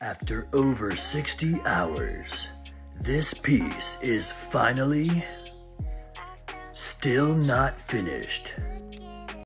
After over 60 hours, this piece is finally still not finished.